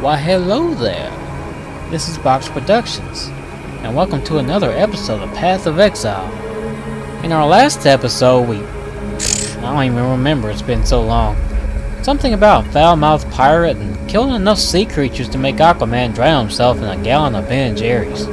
Why hello there! This is Box Productions, and welcome to another episode of Path of Exile. In our last episode, we... I don't even remember, it's been so long. Something about foul-mouthed pirate and killing enough sea creatures to make Aquaman drown himself in a gallon of Ben & Jerry's.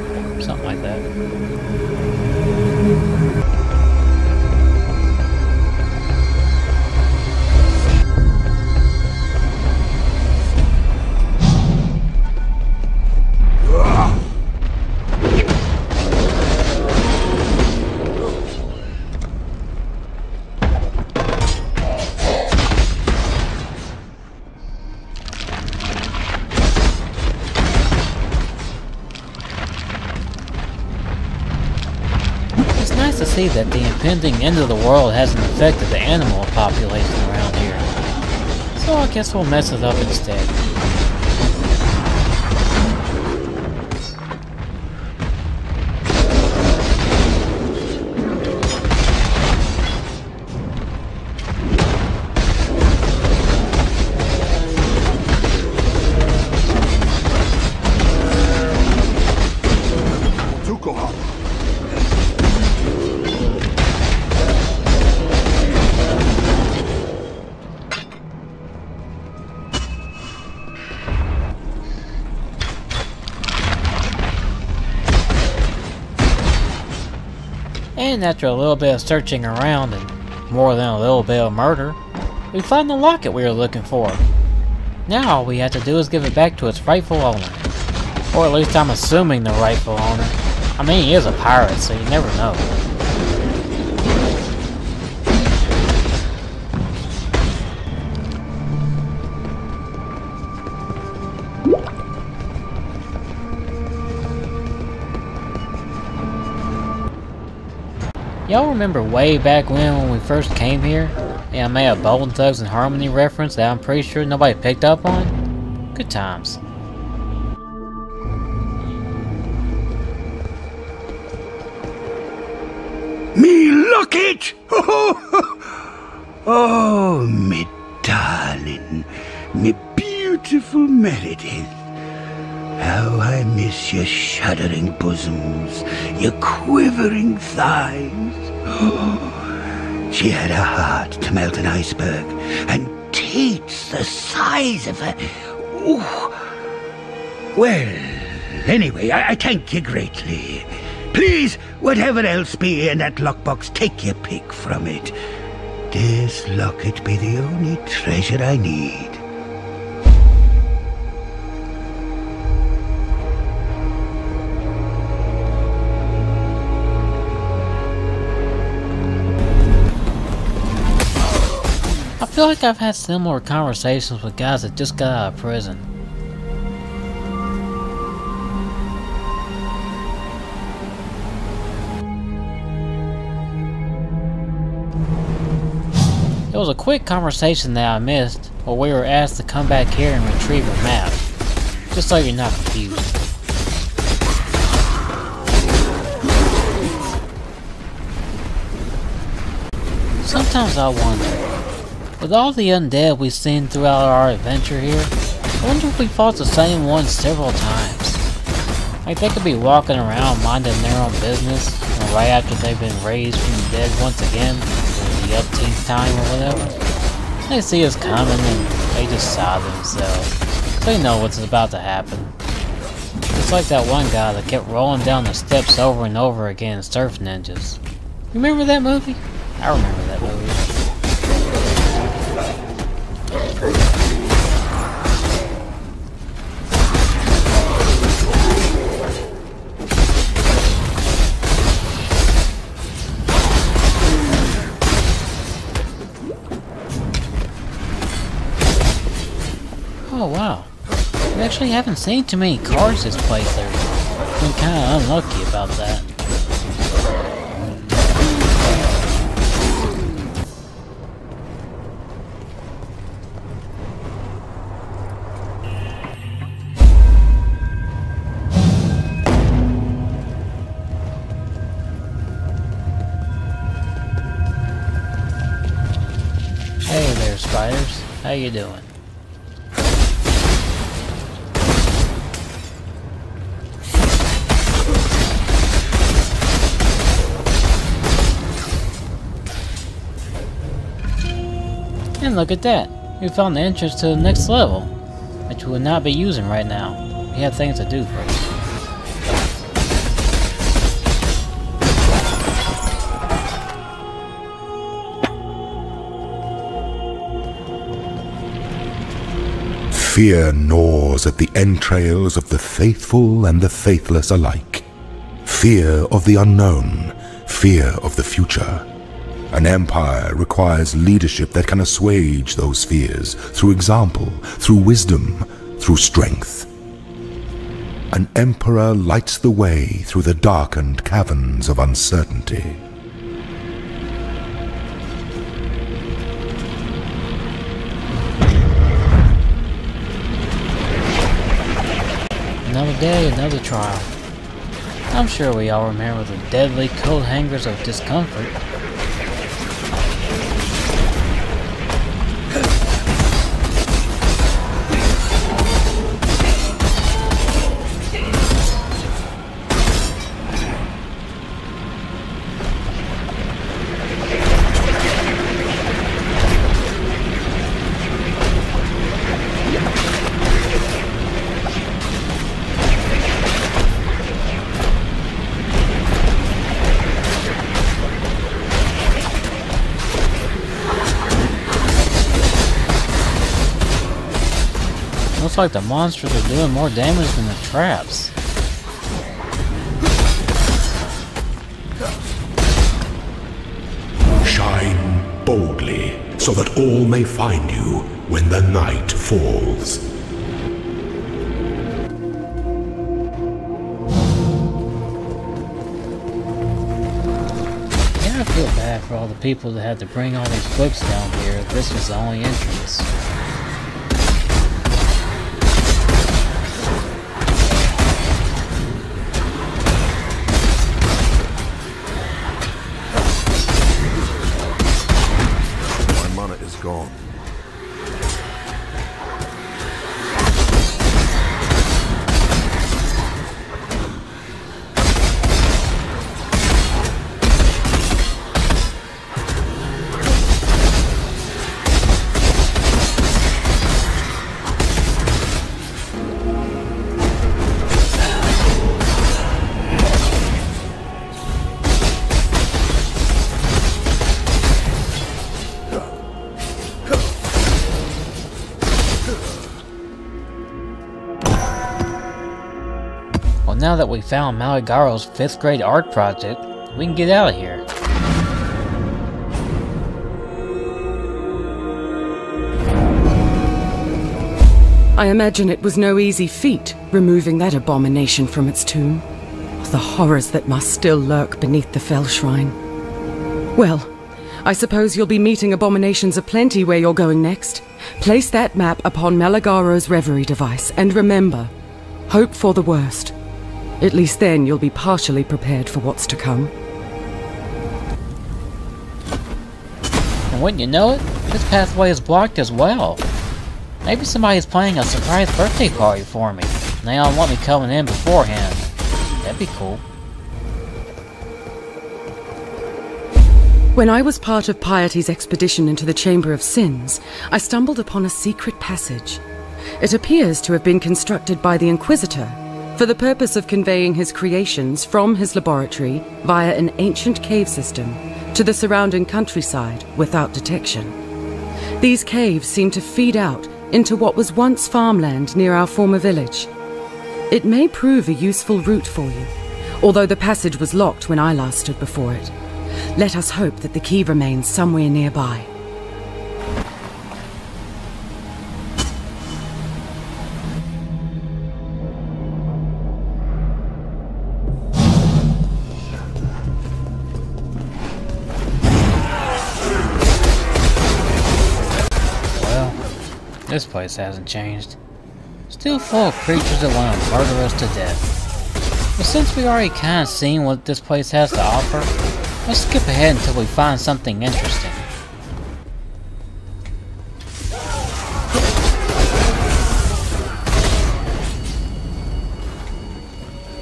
Impending end of the world hasn't affected the animal population around here. So I guess we'll mess it up instead. And after a little bit of searching around and more than a little bit of murder, we find the locket we were looking for. Now all we have to do is give it back to its rightful owner. Or at least I'm assuming the rightful owner. I mean, he is a pirate, so you never know. Y'all remember way back when when we first came here? And I made a Bone Thugs and Harmony reference that I'm pretty sure nobody picked up on? Good times. Me locket! Oh, me darling, me beautiful Meredith. How I miss your shuddering bosoms, your quivering thighs. She had a heart to melt an iceberg, and teats the size of a. Ooh. Well, anyway, I, I thank you greatly. Please, whatever else be in that lockbox, take your pick from it. This locket be the only treasure I need. Feel like I've had similar conversations with guys that just got out of prison. It was a quick conversation that I missed, where we were asked to come back here and retrieve a map. Just so you're not confused. Sometimes I wonder, with all the undead we've seen throughout our adventure here, I wonder if we fought the same ones several times. Like they could be walking around minding their own business, and right after they've been raised from the dead once again, the upteenth time or whatever, they see us coming and they just sigh themselves. They know what's about to happen. It's like that one guy that kept rolling down the steps over and over again in Surf Ninjas. Remember that movie? I remember that movie. Actually haven't seen too many cars this playthrough. Been kinda unlucky about that. Hey there, spiders. How you doing? Look at that. We found the entrance to the next level, which we will not be using right now. We have things to do first. Fear gnaws at the entrails of the faithful and the faithless alike. Fear of the unknown, fear of the future. An empire requires leadership that can assuage those fears through example, through wisdom, through strength. An emperor lights the way through the darkened caverns of uncertainty. Another day, another trial. I'm sure we all remember the deadly coat hangers of discomfort. Looks like the monsters are doing more damage than the traps. Shine boldly so that all may find you when the night falls. Yeah, I feel bad for all the people that had to bring all these books down here this was the only entrance. Gone. Now that we found Maligaro's 5th grade art project, we can get out of here. I imagine it was no easy feat, removing that abomination from its tomb. The horrors that must still lurk beneath the fell shrine. Well, I suppose you'll be meeting abominations aplenty where you're going next. Place that map upon Maligaro's reverie device, and remember, hope for the worst. At least then you'll be partially prepared for what's to come. And wouldn't you know it, this pathway is blocked as well. Maybe somebody's planning a surprise birthday party for me, and they all want me coming in beforehand. That'd be cool. When I was part of Piety's expedition into the Chamber of Sins, I stumbled upon a secret passage. It appears to have been constructed by the Inquisitor for the purpose of conveying his creations from his laboratory via an ancient cave system to the surrounding countryside without detection. These caves seem to feed out into what was once farmland near our former village. It may prove a useful route for you, although the passage was locked when I last stood before it. Let us hope that the key remains somewhere nearby. This place hasn't changed. Still full of creatures that want to murder us to death. But since we already kinda seen what this place has to offer, let's skip ahead until we find something interesting.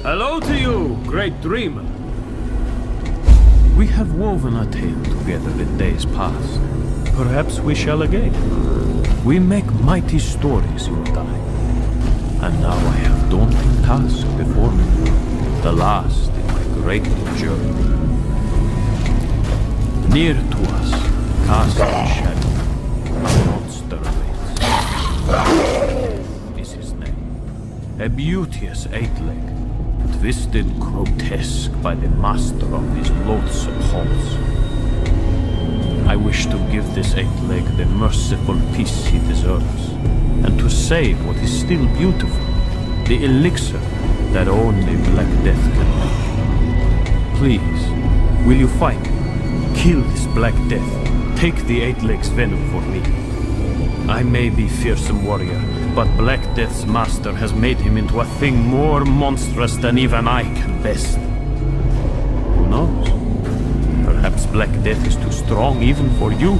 Hello to you, great dreamer. We have woven a tale together in days past, perhaps we shall again. We make mighty stories, you and now I have daunting task before me, the last in my great journey. Near to us, cast in shadow, a monster awaits. Is his name. A beauteous eight-leg, twisted grotesque by the master of these loathsome halls. I wish to give this eight-leg the merciful peace he deserves, and to save what is still beautiful, the elixir that only Black Death can make. Please, will you fight? Kill this Black Death. Take the eight-leg's venom for me. I may be fearsome warrior, but Black Death's master has made him into a thing more monstrous than even I can best. Who knows? Perhaps Black Death is too strong even for you.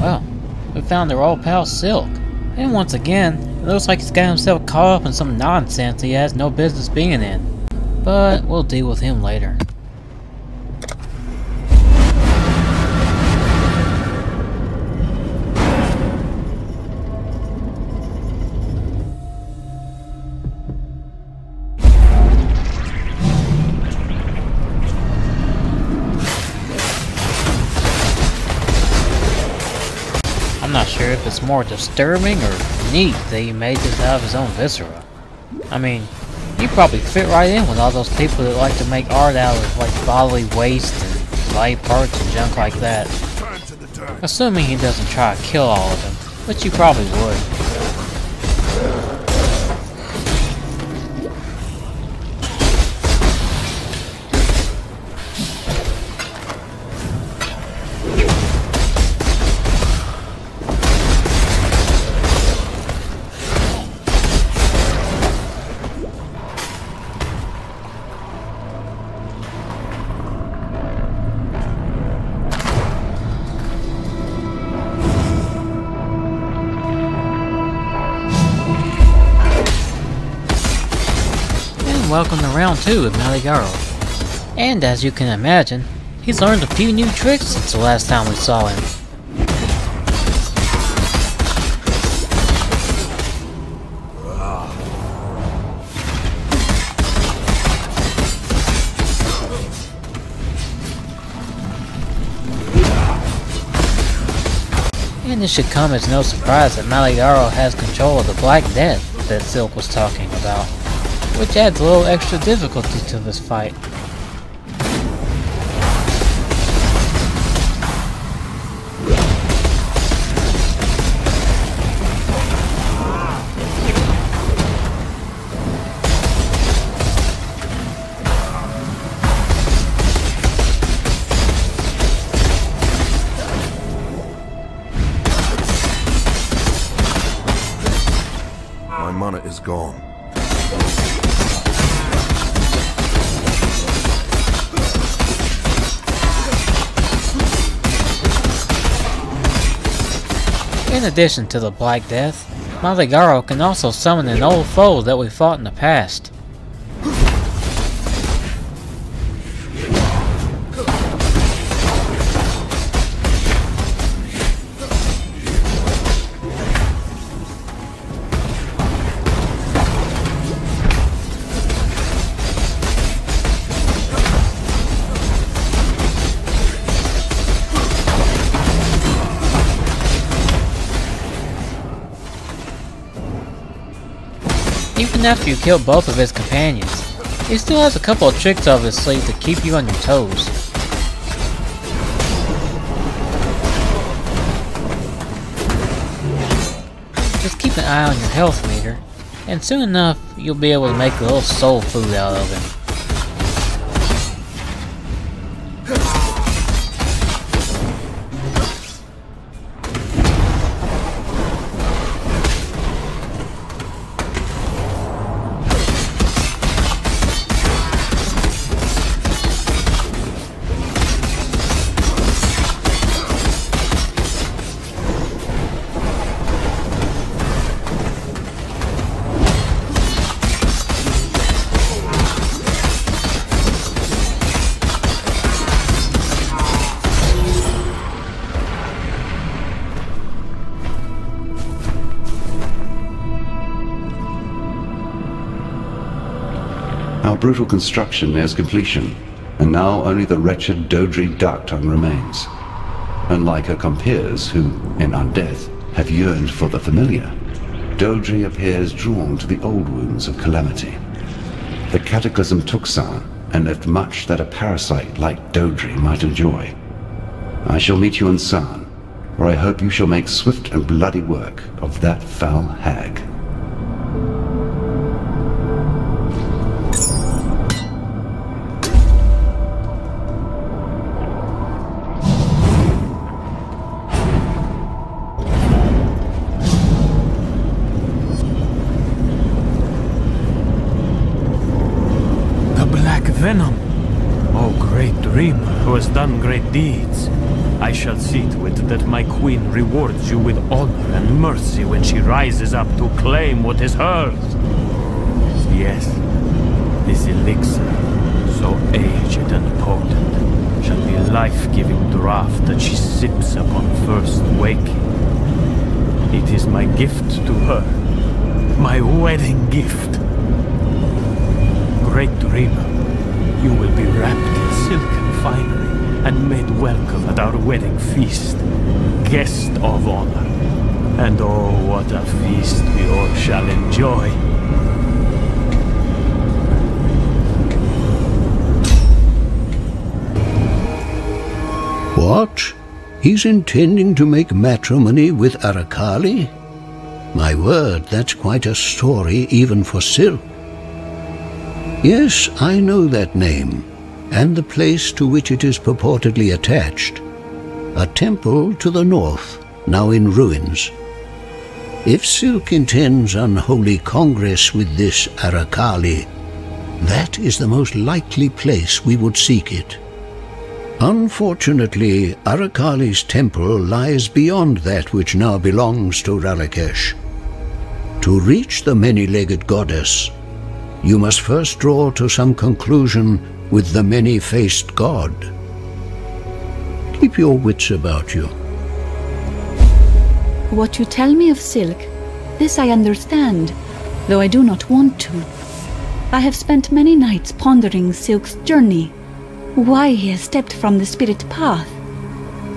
Well, we found their old pal Silk. And once again, it looks like he's got himself caught up in some nonsense he has no business being in. But we'll deal with him later. If it's more disturbing or neat that he made this out of his own viscera. I mean, he probably fit right in with all those people that like to make art out of like bodily waste and body parts and junk like that. Assuming he doesn't try to kill all of them, which he probably would. 2 with Maligaro. And as you can imagine, he's learned a few new tricks since the last time we saw him. And it should come as no surprise that Maligaro has control of the Black Death that Silk was talking about which adds a little extra difficulty to this fight. Addition to the Black Death, Maligaro can also summon an old foe that we fought in the past. Even after you kill both of his companions, he still has a couple of tricks up his sleeve to keep you on your toes. Just keep an eye on your health meter, and soon enough you'll be able to make a little soul food out of him. Brutal construction nears completion, and now only the wretched Doedre Darktongue remains. Unlike her compeers, who, in undeath, have yearned for the familiar, Doedre appears drawn to the old wounds of calamity. The cataclysm took Sarn and left much that a parasite like Doedre might enjoy. I shall meet you in Sarn, where I hope you shall make swift and bloody work of that foul hag. Black Venom. O great dreamer who has done great deeds. I shall see to it that my queen rewards you with honor and mercy when she rises up to claim what is hers. Yes, this elixir, so aged and potent, shall be a life-giving draught that she sips upon first waking. It is my gift to her, my wedding gift. Great dreamer, you will be wrapped in silken finery and made welcome at our wedding feast. Guest of honor. And oh, what a feast we all shall enjoy. What? He's intending to make matrimony with Arakaali? My word, that's quite a story even for Silk. Yes, I know that name, and the place to which it is purportedly attached. A temple to the north, now in ruins. If Silk intends unholy congress with this Arakaali, that is the most likely place we would seek it. Unfortunately, Arakaali's temple lies beyond that which now belongs to Ralakesh. To reach the many-legged goddess, you must first draw to some conclusion with the many-faced god. Keep your wits about you. What you tell me of Silk, this I understand, though I do not want to. I have spent many nights pondering Silk's journey, why he has stepped from the spirit path.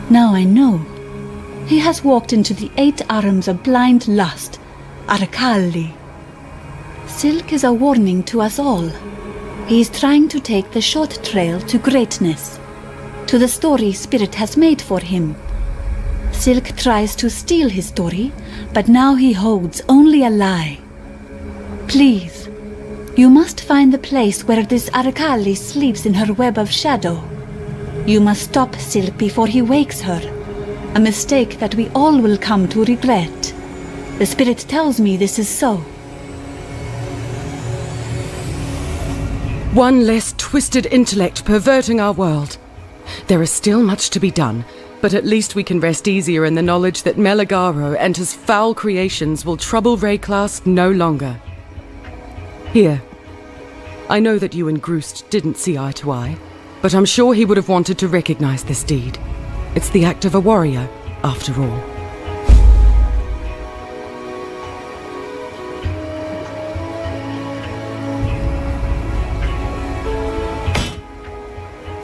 Now I know. He has walked into the eight arms of blind lust, Arakaali. Silk is a warning to us all. He is trying to take the short trail to greatness, to the story Spirit has made for him. Silk tries to steal his story, but now he holds only a lie. Please, you must find the place where this Arakaali sleeps in her web of shadow. You must stop Silk before he wakes her, a mistake that we all will come to regret. The Spirit tells me this is so. One less twisted intellect perverting our world. There is still much to be done, but at least we can rest easier in the knowledge that Maligaro and his foul creations will trouble Wraeclast no longer. Here. I know that you and Greust didn't see eye to eye, but I'm sure he would have wanted to recognize this deed. It's the act of a warrior, after all.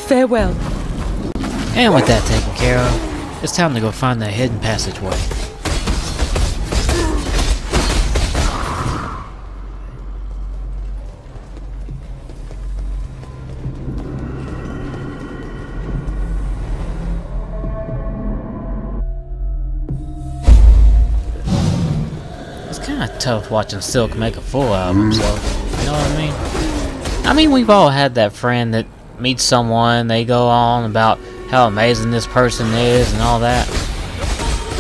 Farewell. And with that taken care of, it's time to go find that hidden passageway. It's kind of tough watching Silk make a full album, mm-hmm. so you know what I mean. I mean, we've all had that friend that meets someone, they go on about how amazing this person is and all that.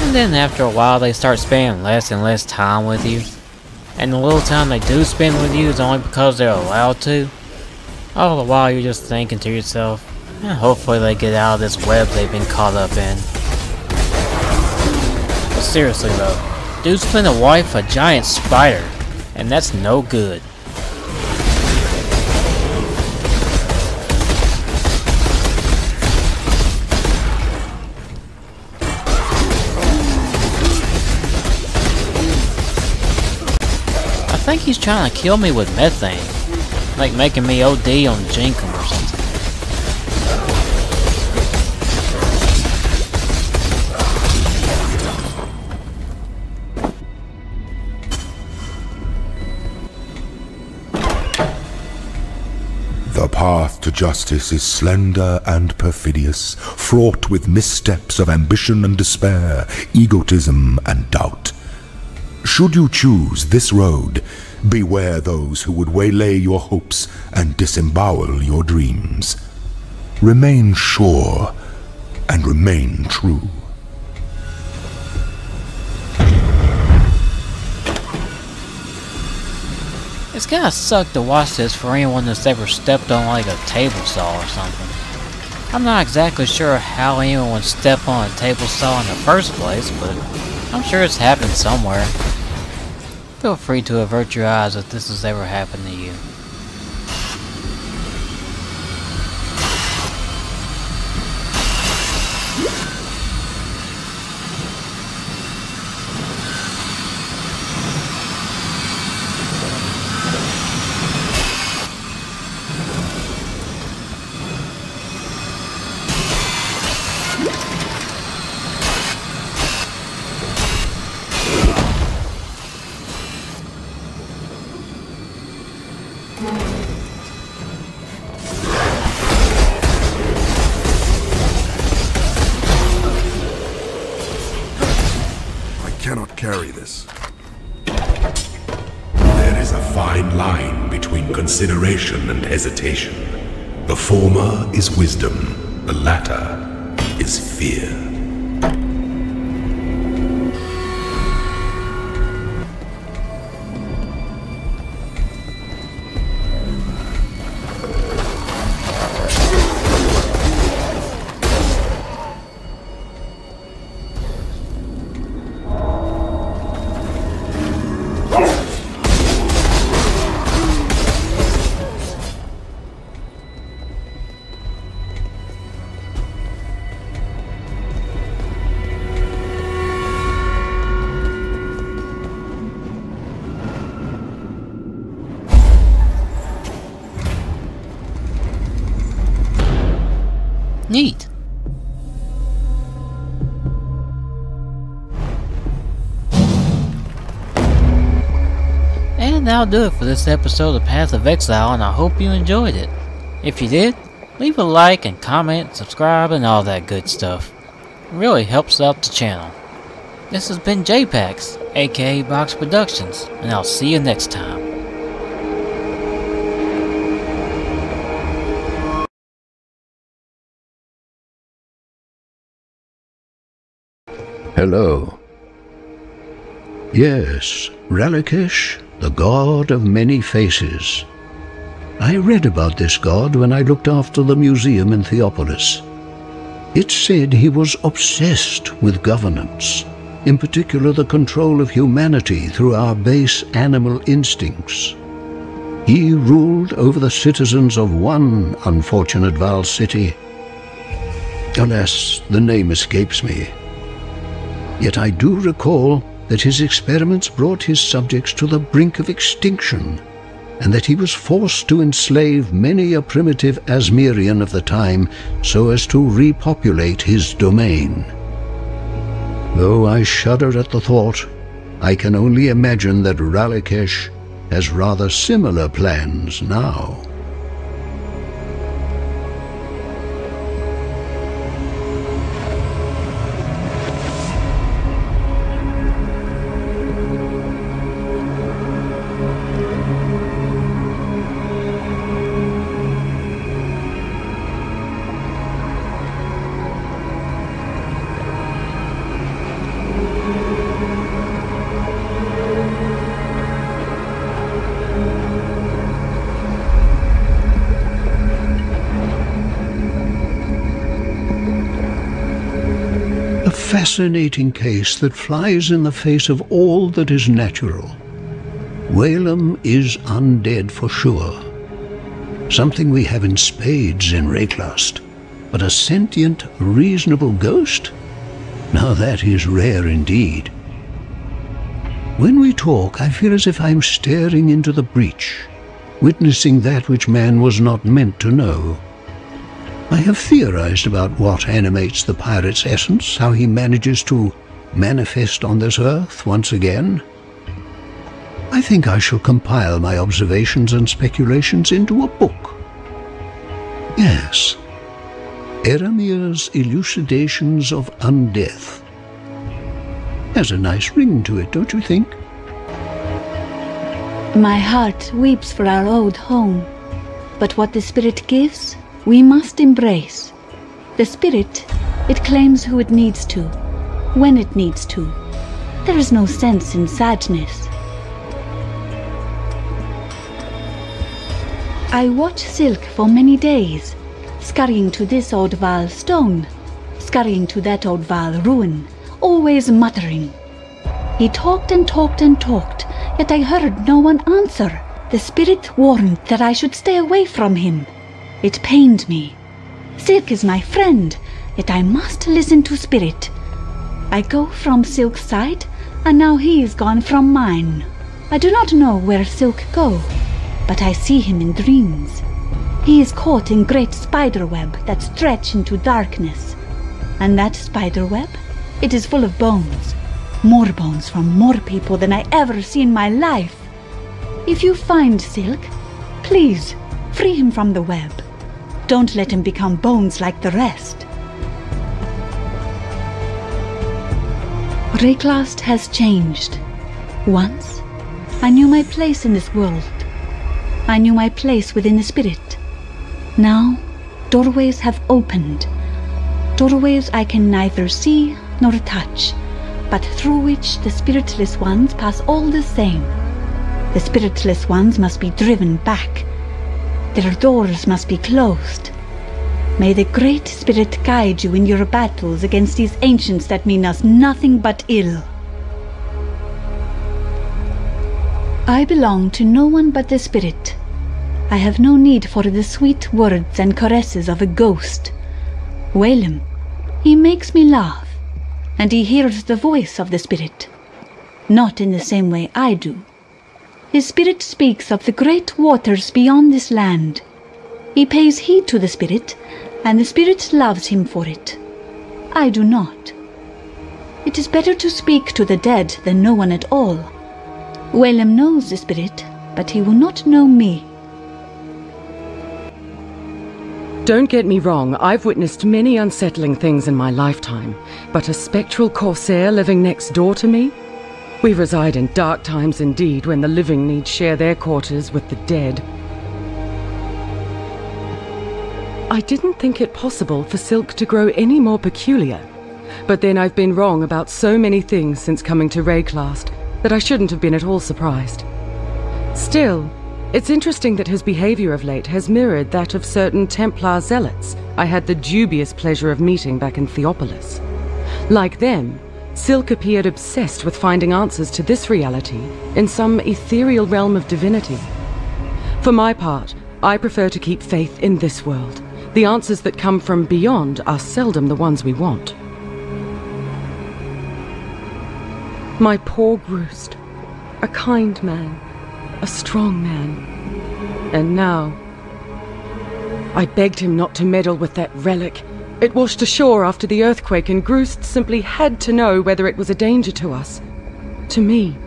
And then after a while they start spending less and less time with you. And the little time they do spend with you is only because they're allowed to. All the while you're just thinking to yourself, hopefully they get out of this web they've been caught up in. But seriously though, dude's finna wife a giant spider, and that's no good. Think he's trying to kill me with methane. Like making me OD on Jinkum or something. The path to justice is slender and perfidious, fraught with missteps of ambition and despair, egotism and doubt. Should you choose this road, beware those who would waylay your hopes and disembowel your dreams. Remain sure and remain true. It's gotta suck to watch this for anyone that's ever stepped on like a table saw or something. I'm not exactly sure how anyone would step on a table saw in the first place, but I'm sure it's happened somewhere. Feel free to avert your eyes if this has ever happened to you. And hesitation. The former is wisdom, the latter is fear. That'll do it for this episode of Path of Exile, and I hope you enjoyed it. If you did, leave a like and comment, subscribe, and all that good stuff. It really helps out the channel. This has been JPax, aka Box Productions, and I'll see you next time. Hello. Yes, Ralakesh, the god of many faces. I read about this god when I looked after the museum in Theopolis. It said he was obsessed with governance, in particular the control of humanity through our base animal instincts. He ruled over the citizens of one unfortunate Vaal city. Alas, the name escapes me. Yet I do recall that his experiments brought his subjects to the brink of extinction, and that he was forced to enslave many a primitive Azmerian of the time so as to repopulate his domain. Though I shudder at the thought, I can only imagine that Ralakesh has rather similar plans now. A fascinating case that flies in the face of all that is natural. Weylam is undead for sure. Something we have in spades in Wraeclast. But a sentient, reasonable ghost? Now that is rare indeed. When we talk, I feel as if I'm staring into the breach. witnessing that which man was not meant to know. I have theorized about what animates the pirate's essence, how he manages to manifest on this earth once again. I think I shall compile my observations and speculations into a book. Yes, Eramir's Elucidations of Undeath. Has a nice ring to it, don't you think? My heart weeps for our old home, but what the spirit gives, we must embrace. The spirit, it claims who it needs to, when it needs to. There is no sense in sadness. I watch Silk for many days, scurrying to this old Vaal stone, scurrying to that old Vaal ruin, always muttering. He talked and talked and talked, yet I heard no one answer. The spirit warned that I should stay away from him. It pained me. Silk is my friend, yet I must listen to spirit. I go from Silk's side, and now he is gone from mine. I do not know where Silk go but I see him in dreams. He is caught in great spider web that stretch into darkness. And that spider web, it is full of bones. More bones from more people than I ever see in my life. If you find Silk, please free him from the web. Don't let him become bones like the rest. Wraeclast has changed. Once, I knew my place in this world. I knew my place within the spirit. Now, doorways have opened. Doorways I can neither see nor touch, but through which the spiritless ones pass all the same. The spiritless ones must be driven back. Their doors must be closed. May the Great Spirit guide you in your battles against these ancients that mean us nothing but ill. I belong to no one but the Spirit. I have no need for the sweet words and caresses of a ghost. Weylam, he makes me laugh, and he hears the voice of the Spirit. Not in the same way I do. His Spirit speaks of the great waters beyond this land. He pays heed to the Spirit, and the Spirit loves him for it. I do not. It is better to speak to the dead than no one at all. Weylam knows the Spirit, but he will not know me. Don't get me wrong, I've witnessed many unsettling things in my lifetime, but a spectral corsair living next door to me? We reside in dark times indeed when the living need share their quarters with the dead. I didn't think it possible for Silk to grow any more peculiar, but then I've been wrong about so many things since coming to Wraeclast that I shouldn't have been at all surprised. Still, it's interesting that his behavior of late has mirrored that of certain Templar zealots I had the dubious pleasure of meeting back in Theopolis. Like them, Silk appeared obsessed with finding answers to this reality in some ethereal realm of divinity. For my part, I prefer to keep faith in this world. The answers that come from beyond are seldom the ones we want. My poor Greust, a kind man, a strong man. And now... I begged him not to meddle with that relic. It washed ashore after the earthquake and Greust simply had to know whether it was a danger to us. To me.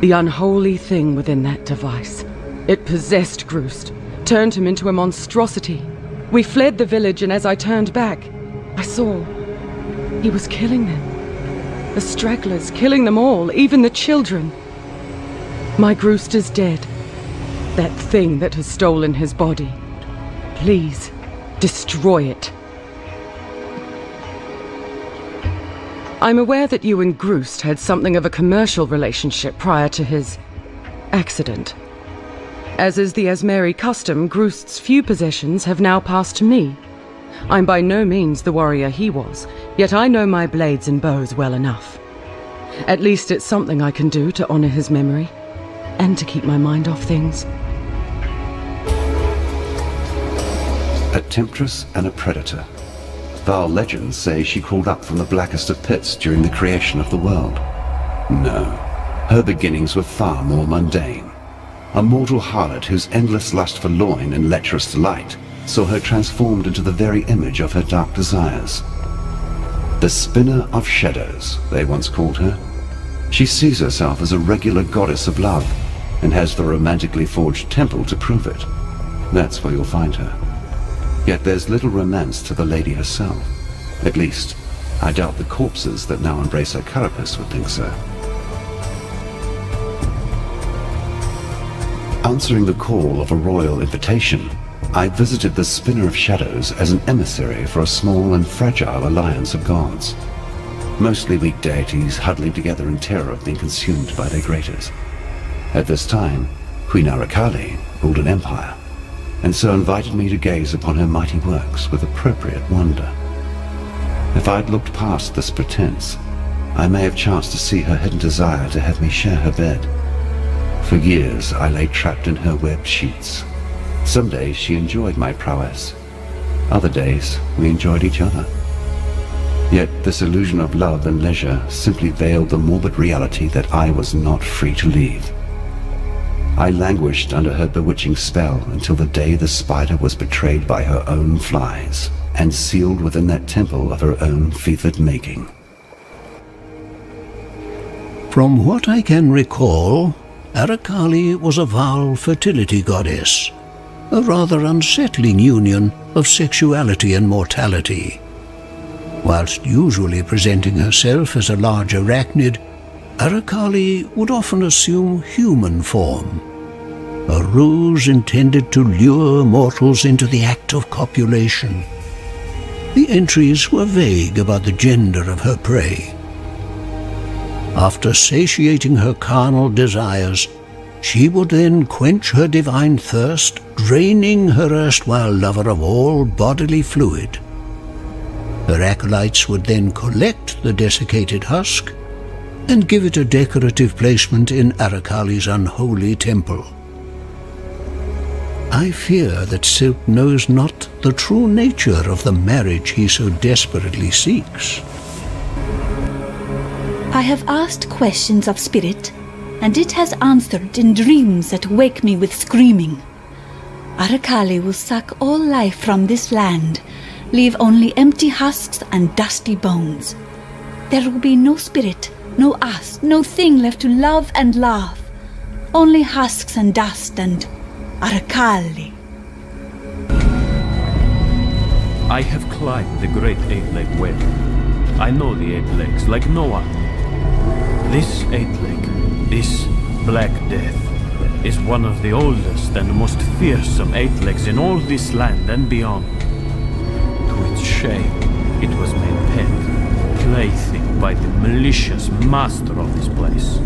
The unholy thing within that device. It possessed Greust, turned him into a monstrosity. We fled the village and as I turned back, I saw he was killing them. The stragglers, killing them all, even the children. My Greust is dead. That thing that has stolen his body. Please, destroy it. I'm aware that you and Greust had something of a commercial relationship prior to his... accident. As is the Azmeri custom, Greust's few possessions have now passed to me. I'm by no means the warrior he was, yet I know my blades and bows well enough. At least it's something I can do to honor his memory and to keep my mind off things. A temptress and a predator. Vaal legends say she crawled up from the blackest of pits during the creation of the world. No, her beginnings were far more mundane. a mortal harlot whose endless lust for loin and lecherous delight saw her transformed into the very image of her dark desires. The Spinner of Shadows, they once called her. She sees herself as a regular goddess of love, and has the romantically forged temple to prove it. That's where you'll find her. Yet there's little romance to the lady herself. At least, I doubt the corpses that now embrace her carapace would think so. Answering the call of a royal invitation, I visited the Spinner of Shadows as an emissary for a small and fragile alliance of gods. Mostly weak deities huddling together in terror of being consumed by their greaters. At this time, Queen Arakaali ruled an empire, and so invited me to gaze upon her mighty works with appropriate wonder. If I'd looked past this pretense, I may have chanced to see her hidden desire to have me share her bed. For years I lay trapped in her webbed sheets. Some days she enjoyed my prowess. Other days we enjoyed each other. Yet this illusion of love and leisure simply veiled the morbid reality that I was not free to leave. I languished under her bewitching spell until the day the spider was betrayed by her own flies and sealed within that temple of her own fevered making. From what I can recall, Arakaali was a Vaal fertility goddess, a rather unsettling union of sexuality and mortality. Whilst usually presenting herself as a large arachnid, Arakaali would often assume human form, a ruse intended to lure mortals into the act of copulation. The entries were vague about the gender of her prey. After satiating her carnal desires, she would then quench her divine thirst, draining her erstwhile lover of all bodily fluid. Her acolytes would then collect the desiccated husk and give it a decorative placement in Arakaali's unholy temple. I fear that Silk knows not the true nature of the marriage he so desperately seeks. I have asked questions of spirit, and it has answered in dreams that wake me with screaming. Arakaali will suck all life from this land, leave only empty husks and dusty bones. There will be no spirit, no us, no thing left to love and laugh. Only husks and dust and Arakaali. I have climbed the great eight-leg web. I know the eight legs like no one. This eight-leg, this Black Death, is one of the oldest and most fearsome eight-legs in all this land and beyond. Its shame, it was made pet, plaything by the malicious master of this place.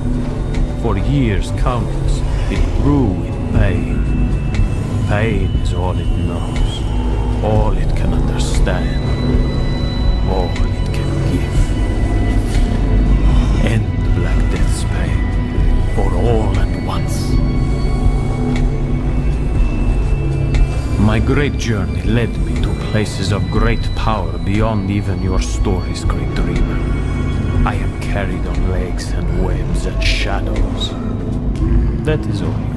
For years countless, it grew in pain. Pain is all it knows, all it can understand, all it can give. End Black Death's pain, for all at once. My great journey led me places of great power beyond even your stories, great dreamer. I am carried on legs and webs and shadows. That is all.